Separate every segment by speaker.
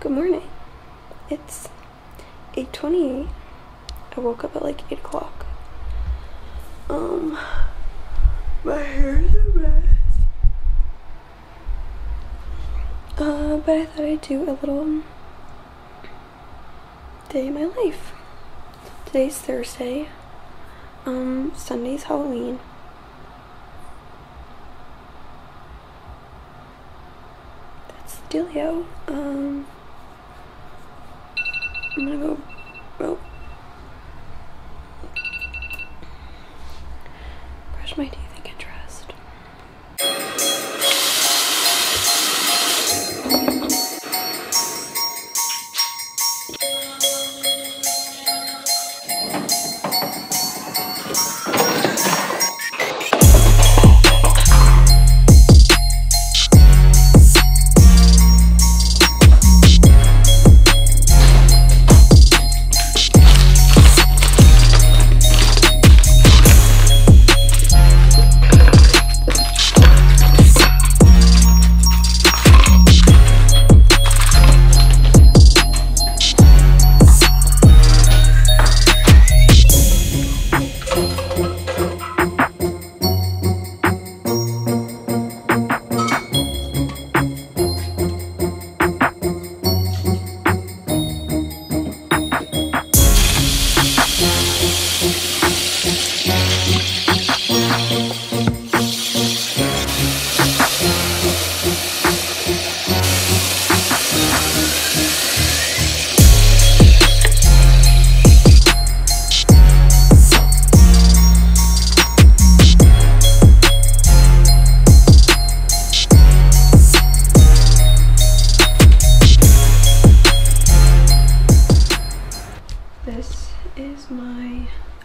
Speaker 1: Good morning. It's 8.28. I woke up at like 8 o'clock. Um, my hair is a mess. Uh, but I thought I'd do a little day in my life. Today's Thursday. Um, Sunday's Halloween. That's Delio. Um, I'm gonna go. Oh.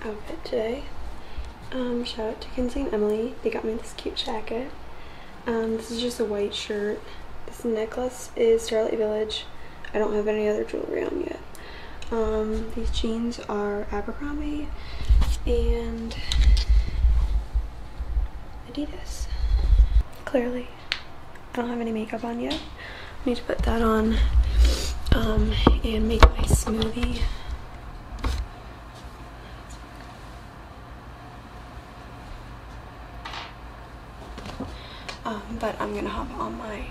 Speaker 1: Outfit today. Um, shout out to Kinsey and Emily. They got me this cute jacket. Um, this is just a white shirt. This necklace is Starlight Village. I don't have any other jewelry on yet. Um, these jeans are Abercrombie and Adidas. Clearly, I don't have any makeup on yet. I need to put that on um, and make my smoothie. Um, but I'm gonna hop on my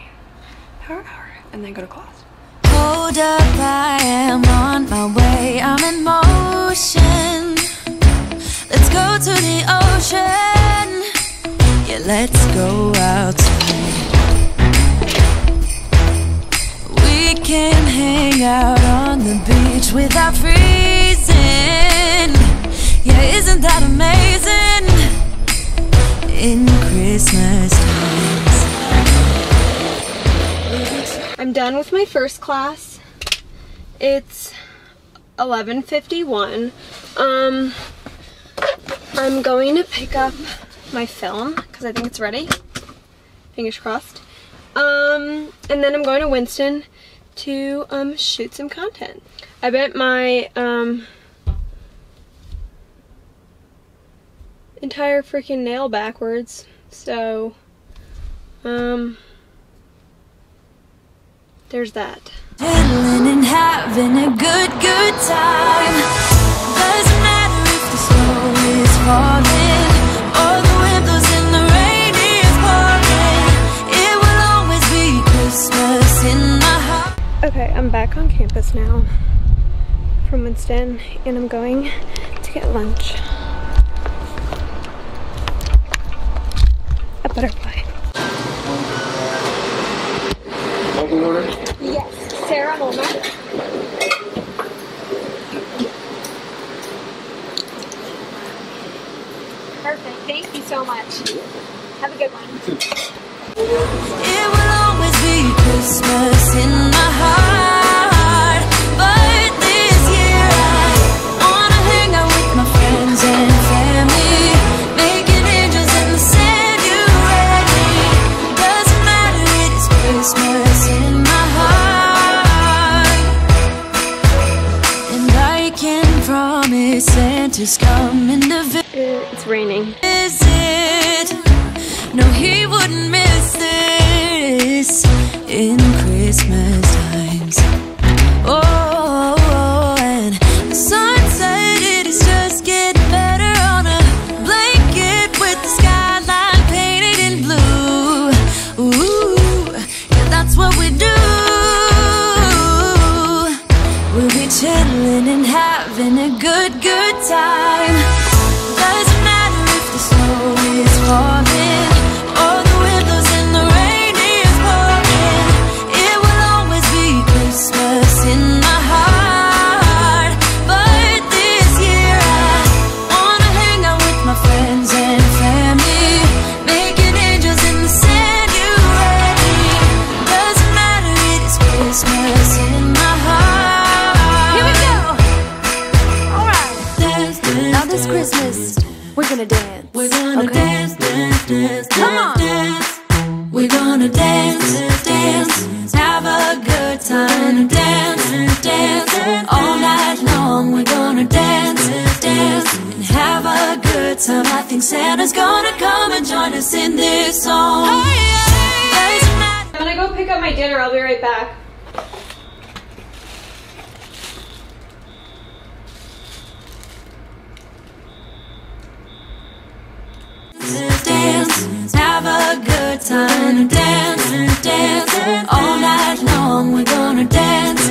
Speaker 1: power hour and then go to class.
Speaker 2: Hold up, I am on my way. I'm in motion. Let's go to the ocean. Yeah, let's go outside. We can hang out on the beach without freezing. Yeah, isn't that amazing? In Christmas
Speaker 1: I'm done with my first class. It's 11:51. Um I'm going to pick up my film cuz I think it's ready. Fingers crossed. Um and then I'm going to Winston to um shoot some content. I bent my um entire freaking nail backwards. So um there's that.
Speaker 2: Chilling and having a good, good time. Doesn't matter if the snow is falling or the wind blows and the rain is pouring. It will always be Christmas in my heart.
Speaker 1: Okay, I'm back on campus now from Winston and I'm going to get lunch. Sarah Molnar. Perfect, thank you so much. Have a good one.
Speaker 2: Coming to It's raining. visit. No, he wouldn't miss this in Christmas We'll be chilling and having
Speaker 1: a good,
Speaker 2: good time. Doesn't matter if the snow is falling. Dance, dance, come on, dance. We're gonna dance, dance, have a good time, dance, dance, all night long. We're gonna dance, dance, and have a good time. I think Santa's gonna come and join us in this song. Oh, Doesn't matter.
Speaker 1: I'm gonna go pick up my dinner. I'll be right back.
Speaker 2: All night long. We're gonna dance.